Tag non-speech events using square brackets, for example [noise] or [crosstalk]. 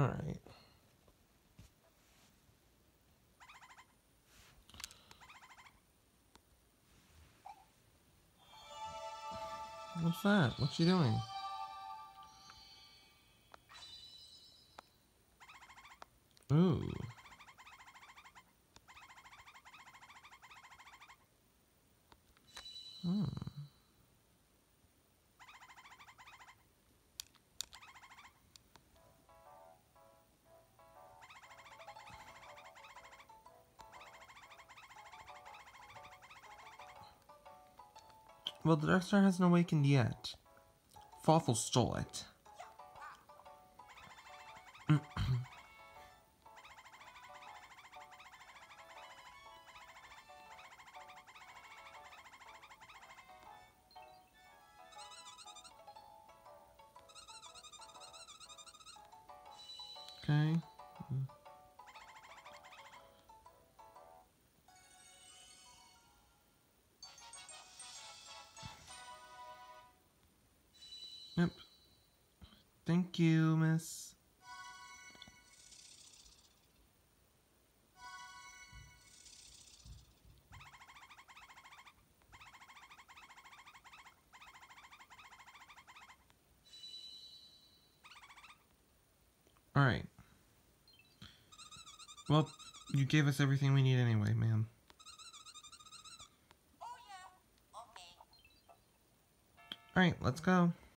Alright. What's that? What's she doing? Ooh. Hmm. Well, the Dark Star hasn't awakened yet. Fawful stole it. [clears throat] okay. Yep. Thank you, miss. Alright. Well, you gave us everything we need anyway, ma'am. Alright, let's go.